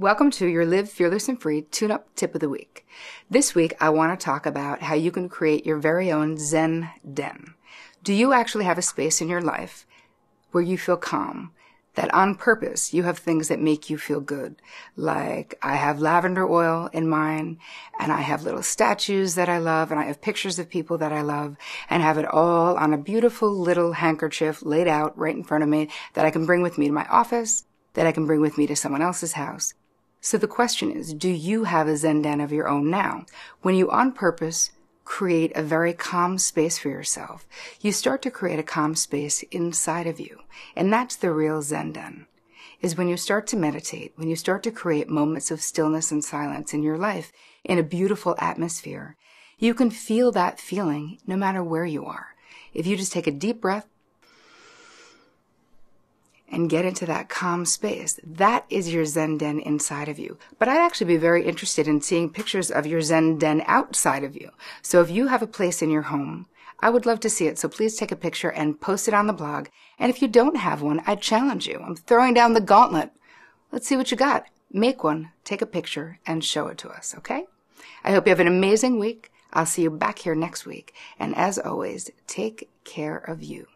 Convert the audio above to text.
Welcome to your Live Fearless and Free Tune Up Tip of the Week. This week, I want to talk about how you can create your very own Zen Den. Do you actually have a space in your life where you feel calm? That on purpose you have things that make you feel good. Like I have lavender oil in mine and I have little statues that I love and I have pictures of people that I love and have it all on a beautiful little handkerchief laid out right in front of me that I can bring with me to my office, that I can bring with me to someone else's house so the question is, do you have a Zen den of your own now? When you on purpose create a very calm space for yourself, you start to create a calm space inside of you. And that's the real Zen den. Is when you start to meditate, when you start to create moments of stillness and silence in your life in a beautiful atmosphere, you can feel that feeling no matter where you are. If you just take a deep breath and get into that calm space. That is your Zen den inside of you. But I'd actually be very interested in seeing pictures of your Zen den outside of you. So if you have a place in your home, I would love to see it. So please take a picture and post it on the blog. And if you don't have one, I challenge you. I'm throwing down the gauntlet. Let's see what you got. Make one, take a picture, and show it to us, okay? I hope you have an amazing week. I'll see you back here next week. And as always, take care of you.